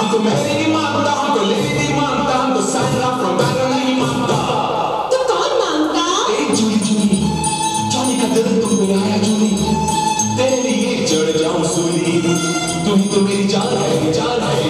Uncle Mary, my brother, Uncle Lady. रसूली तुम तो मेरी जान है जान है।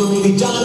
will be done.